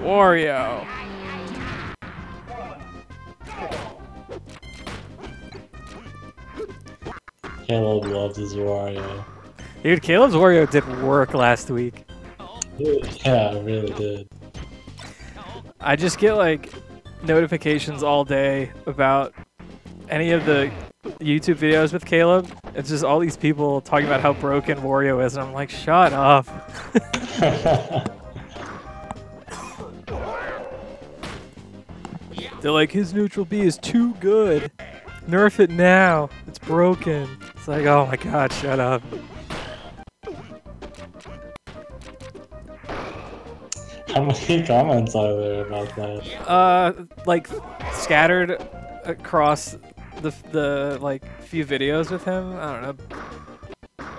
Wario. Caleb loves his Wario. Dude, Caleb's Wario did work last week. Yeah, I really did. I just get like notifications all day about any of the YouTube videos with Caleb. It's just all these people talking about how broken Wario is, and I'm like, shut up. They're like, his neutral B is too good. Nerf it now. It's broken. It's like, oh my god, shut up. How many comments are there about that? Uh, like scattered across the the like few videos with him. I don't know,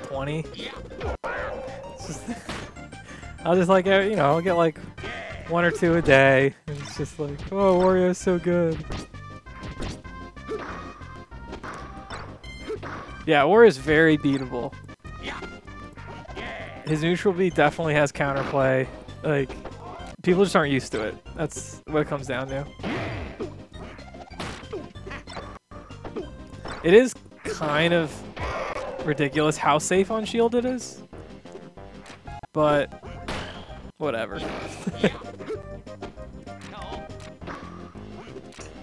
twenty. I'll just like uh, you know I'll get like one or two a day, and it's just like oh Wario's so good. Yeah, Wario's very beatable. His neutral B definitely has counterplay. Like people just aren't used to it. That's what it comes down to. It is kind of ridiculous how safe on shield it is. But whatever.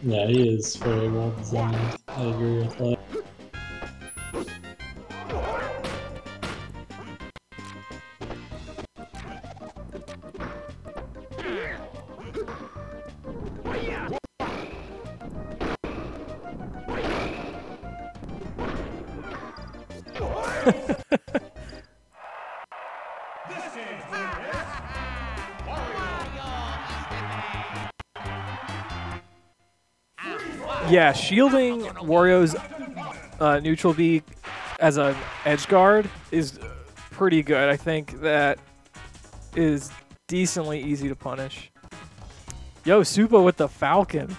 Yeah, he is very well designed. I agree with that. yeah, shielding Wario's uh, neutral B as an edge guard is pretty good. I think that is decently easy to punish. Yo, Supa with the Falcon.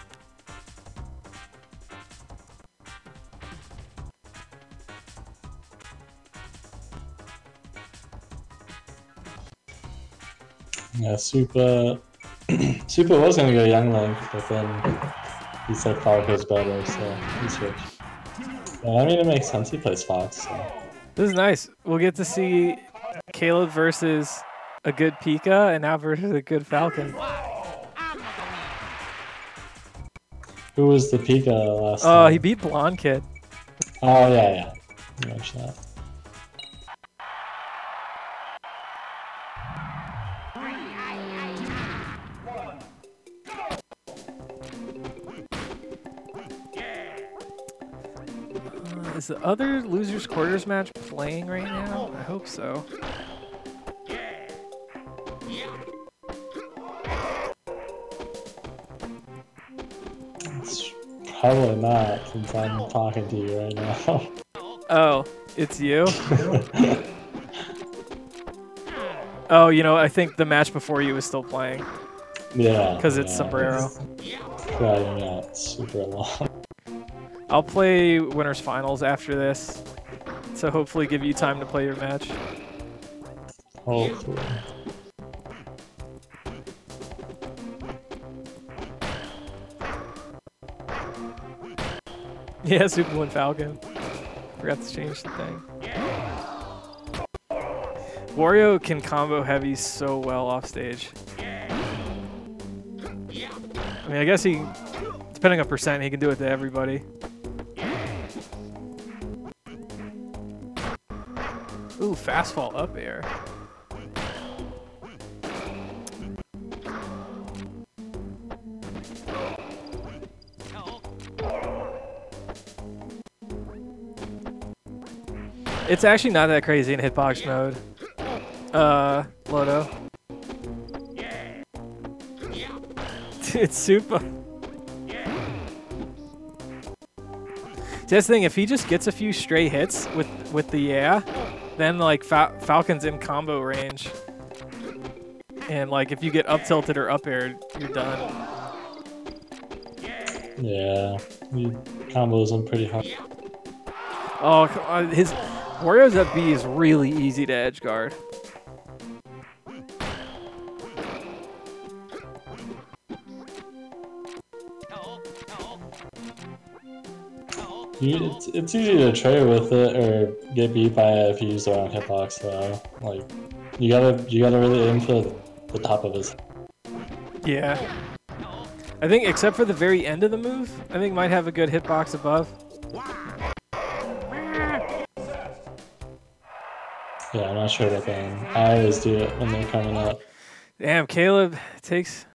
Yeah, Supa. Supa was gonna go Young Link, but then he said Falco's better, so he switched. Yeah, I mean, it makes sense. He plays Fox, so. This is nice. We'll get to see Caleb versus a good Pika and now versus a good Falcon. Who was the Pika last Oh, time? he beat Blonde Kid. Oh, yeah, yeah. Watch that. Is the other losers quarters match playing right now? I hope so. It's probably not, since I'm talking to you right now. Oh, it's you? oh, you know, I think the match before you was still playing. yeah. Because it's yeah, Sombrero. It's dragging out super long. I'll play winners finals after this. So hopefully give you time to play your match. Hopefully. Yeah, Supa One Falcon. Forgot to change the thing. Wario can combo heavy so well off stage. I mean, I guess he, depending on percent, he can do it to everybody. Ooh, fast fall up air. It's actually not that crazy in hitbox mode. Uh, Loto. it's super. See, That's the thing. If he just gets a few stray hits with with the yeah, then like Fa Falcon's in combo range. And like if you get up tilted or up aired, you're done. Yeah. He combos him pretty hard. Oh, uh, his Wario's up B is really easy to edge guard. You, it's, it's easy to trade with it or get beat by it if you use the wrong hitbox. So like, you gotta you gotta really aim for the top of his. Yeah. I think except for the very end of the move, I think might have a good hitbox above. Yeah, I'm not sure about them. I always do it when they're coming up. Damn, Caleb takes